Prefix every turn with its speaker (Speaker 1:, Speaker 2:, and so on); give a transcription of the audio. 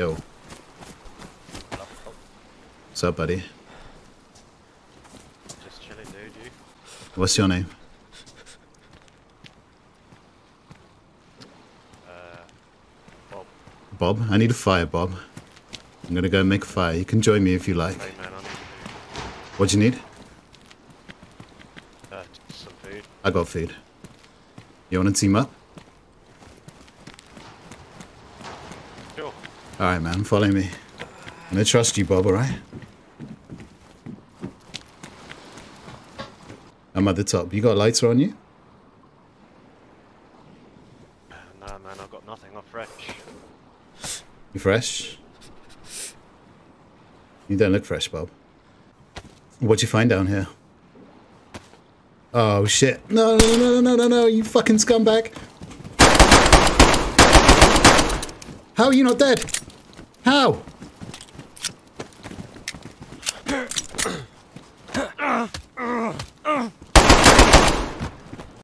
Speaker 1: Yo. What's up, buddy?
Speaker 2: Just chilling, dude. You?
Speaker 1: What's your name?
Speaker 2: Uh, Bob.
Speaker 1: Bob? I need a fire, Bob. I'm gonna go make a fire. You can join me if you like.
Speaker 2: Hey man,
Speaker 1: What do you need?
Speaker 2: Uh, just some food.
Speaker 1: I got food. You wanna team up?
Speaker 2: Sure.
Speaker 1: Alright, man. Follow me. I'm gonna trust you, Bob, alright? I'm at the top. You got lights on you?
Speaker 2: Nah, man, I've got nothing. I'm fresh.
Speaker 1: You fresh? You don't look fresh, Bob. What'd you find down here? Oh shit. No, no, no, no, no, no, no, you fucking scumbag. How are you not dead? How?